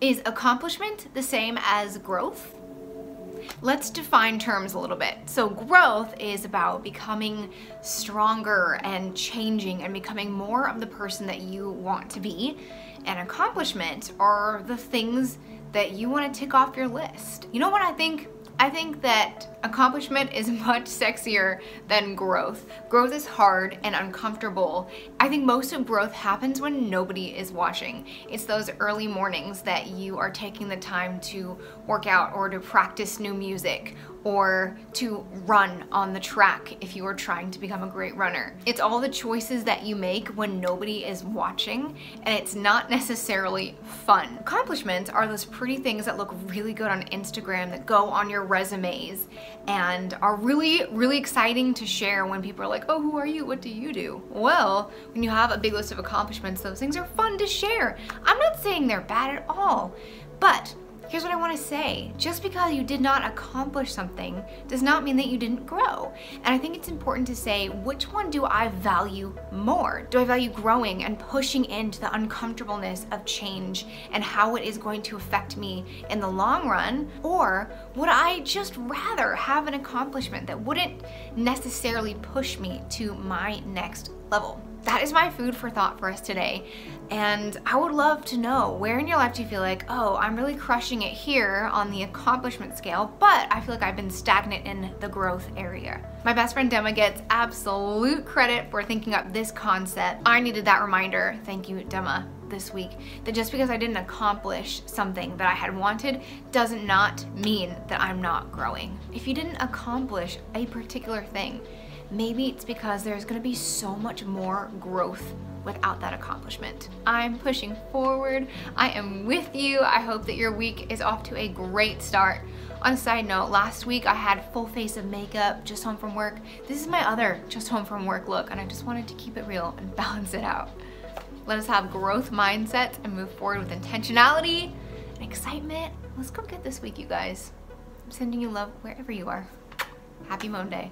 Is accomplishment the same as growth? Let's define terms a little bit. So growth is about becoming stronger and changing and becoming more of the person that you want to be. And accomplishment are the things that you want to tick off your list. You know what I think? I think that accomplishment is much sexier than growth. Growth is hard and uncomfortable. I think most of growth happens when nobody is watching. It's those early mornings that you are taking the time to work out or to practice new music or to run on the track if you are trying to become a great runner. It's all the choices that you make when nobody is watching and it's not necessarily fun. Accomplishments are those pretty things that look really good on Instagram that go on your resumes and are really, really exciting to share when people are like, oh, who are you? What do you do? Well, when you have a big list of accomplishments, those things are fun to share. I'm not saying they're bad at all, but Here's what I want to say. Just because you did not accomplish something does not mean that you didn't grow. And I think it's important to say, which one do I value more? Do I value growing and pushing into the uncomfortableness of change and how it is going to affect me in the long run? Or would I just rather have an accomplishment that wouldn't necessarily push me to my next level? That is my food for thought for us today. And I would love to know where in your life do you feel like, oh, I'm really crushing it here on the accomplishment scale, but I feel like I've been stagnant in the growth area. My best friend Dema gets absolute credit for thinking up this concept. I needed that reminder. Thank you, Dema this week that just because I didn't accomplish something that I had wanted doesn't not mean that I'm not growing. If you didn't accomplish a particular thing, maybe it's because there's gonna be so much more growth without that accomplishment. I'm pushing forward. I am with you. I hope that your week is off to a great start. On a side note, last week I had full face of makeup just home from work. This is my other just home from work look and I just wanted to keep it real and balance it out. Let us have growth mindsets and move forward with intentionality and excitement. Let's go get this week, you guys. I'm sending you love wherever you are. Happy Monday.